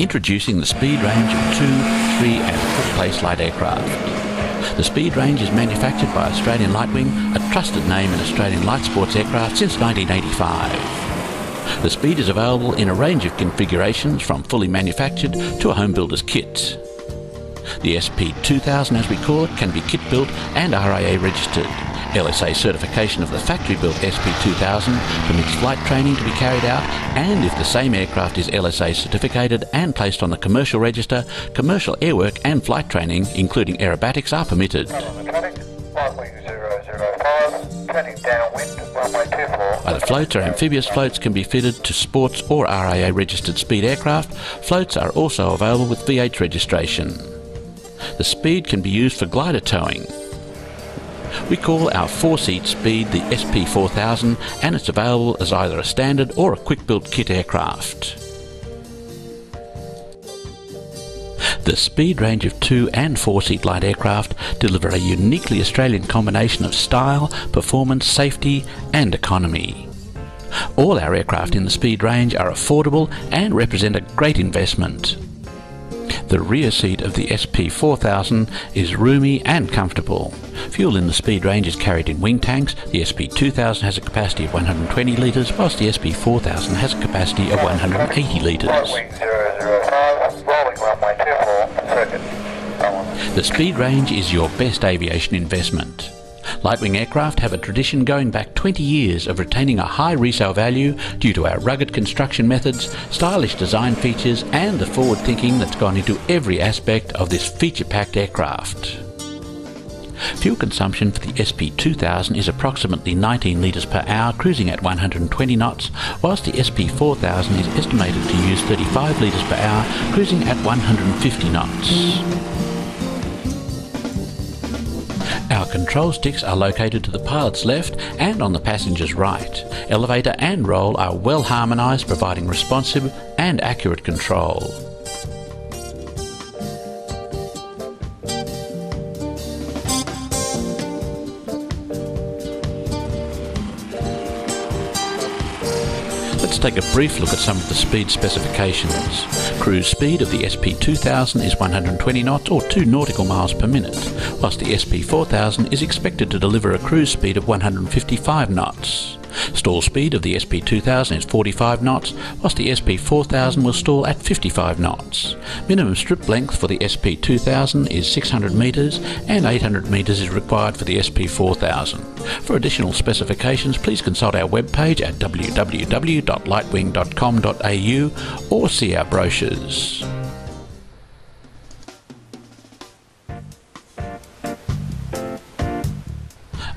Introducing the speed range of 2, 3 and 4 place light aircraft. The Speed Range is manufactured by Australian Lightwing, a trusted name in Australian light sports aircraft since 1985. The Speed is available in a range of configurations from fully manufactured to a home builder's kit. The SP2000 as we call it can be kit built and RIA registered. LSA certification of the factory-built SP2000 permits flight training to be carried out and if the same aircraft is LSA certificated and placed on the commercial register, commercial airwork and flight training, including aerobatics, are permitted. Either floats or amphibious floats can be fitted to sports or RIA registered speed aircraft. Floats are also available with VH registration. The speed can be used for glider towing. We call our four-seat speed the SP4000 and it's available as either a standard or a quick-built kit aircraft. The speed range of two and four-seat light aircraft deliver a uniquely Australian combination of style, performance, safety and economy. All our aircraft in the speed range are affordable and represent a great investment. The rear seat of the SP4000 is roomy and comfortable. Fuel in the speed range is carried in wing tanks. The SP2000 has a capacity of 120 litres, whilst the SP4000 has a capacity of 180 litres. The speed range is your best aviation investment. Lightwing aircraft have a tradition going back 20 years of retaining a high resale value due to our rugged construction methods, stylish design features and the forward thinking that's gone into every aspect of this feature-packed aircraft. Fuel consumption for the SP2000 is approximately 19 litres per hour, cruising at 120 knots, whilst the SP4000 is estimated to use 35 litres per hour, cruising at 150 knots. Control sticks are located to the pilot's left and on the passenger's right. Elevator and roll are well harmonised providing responsive and accurate control. Let's take a brief look at some of the speed specifications. Cruise speed of the SP2000 is 120 knots or 2 nautical miles per minute, whilst the SP4000 is expected to deliver a cruise speed of 155 knots. Stall speed of the SP2000 is 45 knots, whilst the SP4000 will stall at 55 knots. Minimum strip length for the SP2000 is 600 metres and 800 metres is required for the SP4000. For additional specifications, please consult our webpage at www.lightwing.com.au or see our brochures.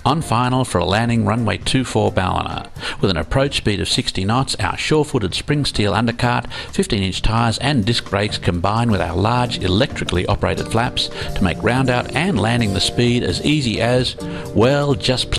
On final for a landing runway 24 Ballina. With an approach speed of 60 knots, our sure-footed spring steel undercart, 15-inch tyres and disc brakes combine with our large electrically operated flaps to make round out and landing the speed as easy as, well, just